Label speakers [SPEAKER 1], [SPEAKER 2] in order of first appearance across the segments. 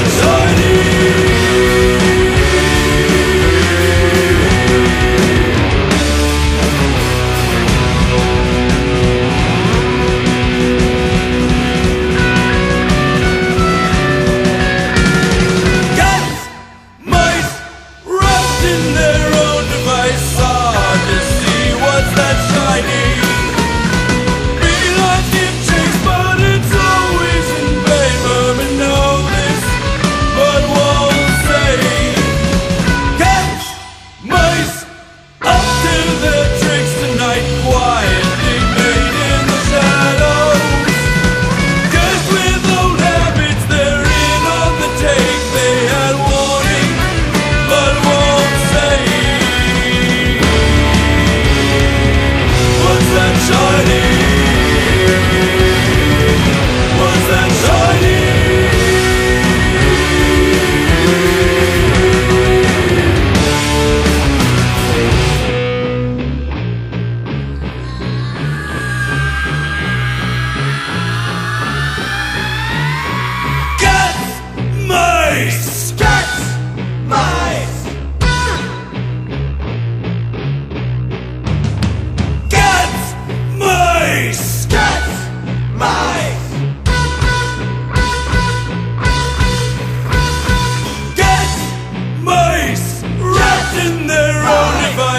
[SPEAKER 1] That's all.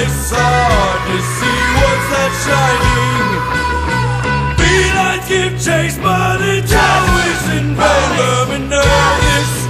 [SPEAKER 1] it's hard to see what's that shining. Give chase by the towers and Bellum and Elvis.